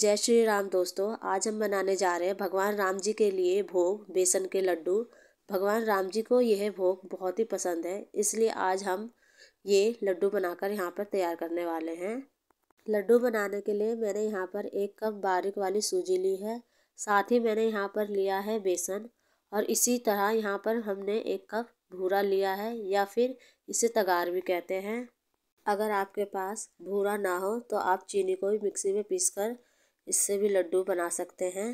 जय श्री राम दोस्तों, आज हम बनाने जा रहे हैं भगवान राम जी के लिए भोग, बेसन के लड्डू। भगवान राम जी को यह भोग बहुत ही पसंद है, इसलिए आज हम ये लड्डू बनाकर यहाँ पर तैयार करने वाले हैं। लड्डू बनाने के लिए मैंने यहाँ पर एक कप बारीक वाली सूजी ली है, साथ ही मैंने यहाँ पर लिया है बेसन, और इसी तरह यहाँ पर हमने एक कप भूरा लिया है, या फिर इसे तगार भी कहते हैं। अगर आपके पास भूरा ना हो तो आप चीनी को भी मिक्सी में पीसकर इससे भी लड्डू बना सकते हैं।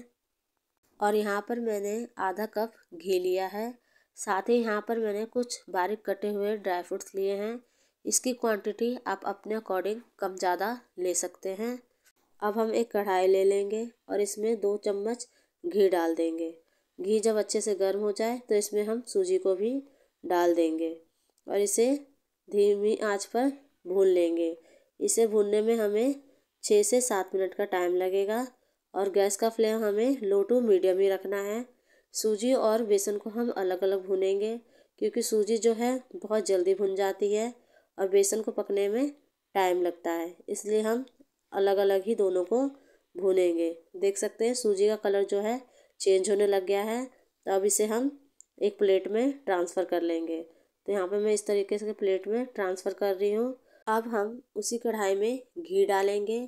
और यहाँ पर मैंने आधा कप घी लिया है। साथ ही यहाँ पर मैंने कुछ बारीक कटे हुए ड्राई फ्रूट्स लिए हैं। इसकी क्वांटिटी आप अपने अकॉर्डिंग कम ज़्यादा ले सकते हैं। अब हम एक कढ़ाई ले लेंगे और इसमें दो चम्मच घी डाल देंगे। घी जब अच्छे से गर्म हो जाए तो इसमें हम सूजी को भी डाल देंगे और इसे धीमी आँच पर भून लेंगे। इसे भूनने में हमें छः से सात मिनट का टाइम लगेगा और गैस का फ्लेम हमें लो टू मीडियम ही रखना है। सूजी और बेसन को हम अलग अलग भुनेंगे क्योंकि सूजी जो है बहुत जल्दी भुन जाती है और बेसन को पकने में टाइम लगता है, इसलिए हम अलग अलग ही दोनों को भूनेंगे। देख सकते हैं सूजी का कलर जो है चेंज होने लग गया है तो अब इसे हम एक प्लेट में ट्रांसफ़र कर लेंगे। तो यहाँ पे मैं इस तरीके से प्लेट में ट्रांसफ़र कर रही हूँ। अब हम उसी कढ़ाई में घी डालेंगे।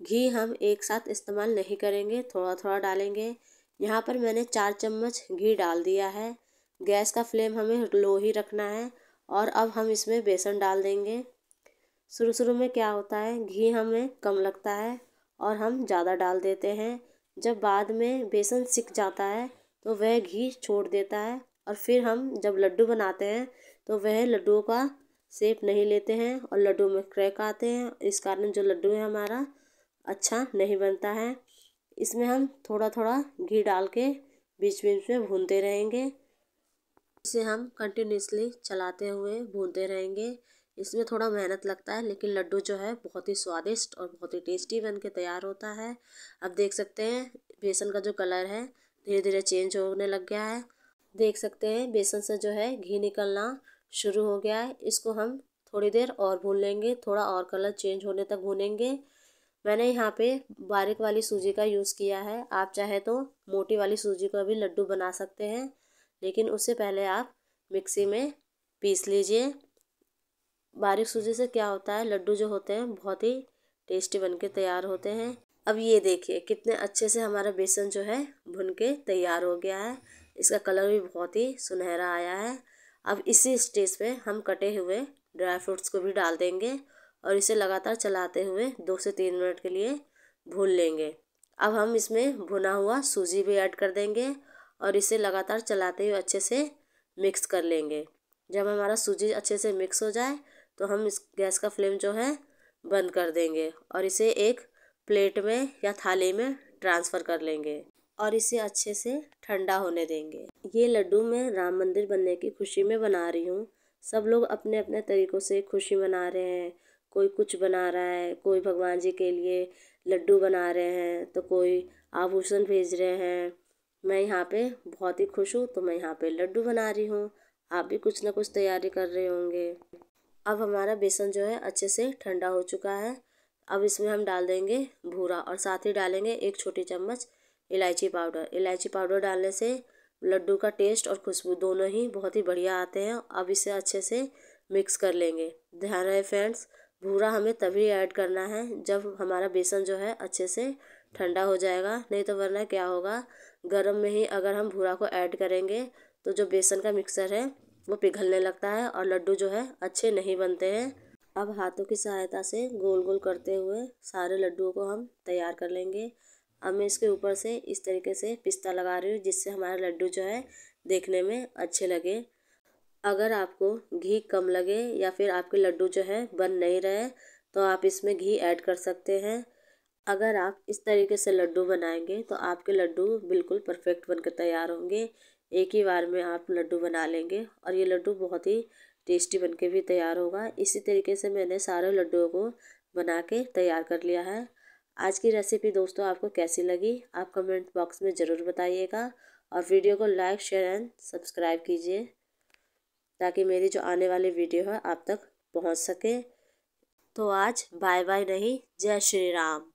घी हम एक साथ इस्तेमाल नहीं करेंगे थोड़ा थोड़ा डालेंगे। यहाँ पर मैंने चार चम्मच घी डाल दिया है। गैस का फ्लेम हमें लो ही रखना है और अब हम इसमें बेसन डाल देंगे। शुरू शुरू में क्या होता है, घी हमें कम लगता है और हम ज़्यादा डाल देते हैं। जब बाद में बेसन सिक जाता है तो वह घी छोड़ देता है और फिर हम जब लड्डू बनाते हैं तो वह लड्डुओं का सेप नहीं लेते हैं और लड्डू में क्रैक आते हैं। इस कारण जो लड्डू है हमारा अच्छा नहीं बनता है। इसमें हम थोड़ा थोड़ा घी डाल के बीच बीच में भूनते रहेंगे। इसे हम कंटिन्यूसली चलाते हुए भूनते रहेंगे। इसमें थोड़ा मेहनत लगता है, लेकिन लड्डू जो है बहुत ही स्वादिष्ट और बहुत ही टेस्टी बन के तैयार होता है। अब देख सकते हैं, बेसन का जो कलर है धीरे धीरे चेंज होने लग गया है। देख सकते हैं, बेसन से जो है घी निकलना शुरू हो गया है। इसको हम थोड़ी देर और भून लेंगे, थोड़ा और कलर चेंज होने तक भूनेंगे। मैंने यहाँ पे बारीक वाली सूजी का यूज़ किया है। आप चाहे तो मोटी वाली सूजी का भी लड्डू बना सकते हैं, लेकिन उससे पहले आप मिक्सी में पीस लीजिए। बारीक सूजी से क्या होता है, लड्डू जो होते हैं बहुत ही टेस्टी बन के तैयार होते हैं। अब ये देखिए, कितने अच्छे से हमारा बेसन जो है भुन के तैयार हो गया है। इसका कलर भी बहुत ही सुनहरा आया है। अब इसी स्टेज पे हम कटे हुए ड्राई फ्रूट्स को भी डाल देंगे। और इसे लगातार चलाते हुए दो से तीन मिनट के लिए भून लेंगे। अब हम इसमें भुना हुआ सूजी भी ऐड कर देंगे और इसे लगातार चलाते हुए अच्छे से मिक्स कर लेंगे। जब हमारा सूजी अच्छे से मिक्स हो जाए तो हम इस गैस का फ्लेम जो है बंद कर देंगे और इसे एक प्लेट में या थाली में ट्रांसफ़र कर लेंगे और इसे अच्छे से ठंडा होने देंगे। ये लड्डू मैं राम मंदिर बनने की खुशी में बना रही हूँ। सब लोग अपने अपने तरीक़ों से खुशी मना रहे हैं। कोई कुछ बना रहा है, कोई भगवान जी के लिए लड्डू बना रहे हैं तो कोई आभूषण भेज रहे हैं। मैं यहाँ पे बहुत ही खुश हूँ तो मैं यहाँ पे लड्डू बना रही हूँ। आप भी कुछ ना कुछ तैयारी कर रहे होंगे। अब हमारा बेसन जो है अच्छे से ठंडा हो चुका है। अब इसमें हम डाल देंगे भूरा और साथ ही डालेंगे एक छोटी चम्मच इलायची पाउडर। इलायची पाउडर डालने से लड्डू का टेस्ट और खुशबू दोनों ही बहुत ही बढ़िया आते हैं। अब इसे अच्छे से मिक्स कर लेंगे। ध्यान रहे फ्रेंड्स भूरा हमें तभी ऐड करना है जब हमारा बेसन जो है अच्छे से ठंडा हो जाएगा। नहीं तो वरना क्या होगा, गर्म में ही अगर हम भूरा को ऐड करेंगे तो जो बेसन का मिक्सर है वो पिघलने लगता है और लड्डू जो है अच्छे नहीं बनते हैं। अब हाथों की सहायता से गोल गोल करते हुए सारे लड्डुओं को हम तैयार कर लेंगे। अब मैं इसके ऊपर से इस तरीके से पिस्ता लगा रही हूँ जिससे हमारे लड्डू जो है देखने में अच्छे लगे। अगर आपको घी कम लगे या फिर आपके लड्डू जो है बन नहीं रहे तो आप इसमें घी ऐड कर सकते हैं। अगर आप इस तरीके से लड्डू बनाएँगे तो आपके लड्डू बिल्कुल परफेक्ट बनकर तैयार होंगे। एक ही बार में आप लड्डू बना लेंगे और ये लड्डू बहुत ही टेस्टी बन के भी तैयार होगा। इसी तरीके से मैंने सारे लड्डुओं को बना के तैयार कर लिया है। आज की रेसिपी दोस्तों आपको कैसी लगी, आप कमेंट बॉक्स में ज़रूर बताइएगा। और वीडियो को लाइक, शेयर एंड सब्सक्राइब कीजिए। ताकि मेरी जो आने वाली वीडियो है आप तक पहुँच सके। तो आज बाय बाय नहीं, जय श्री राम।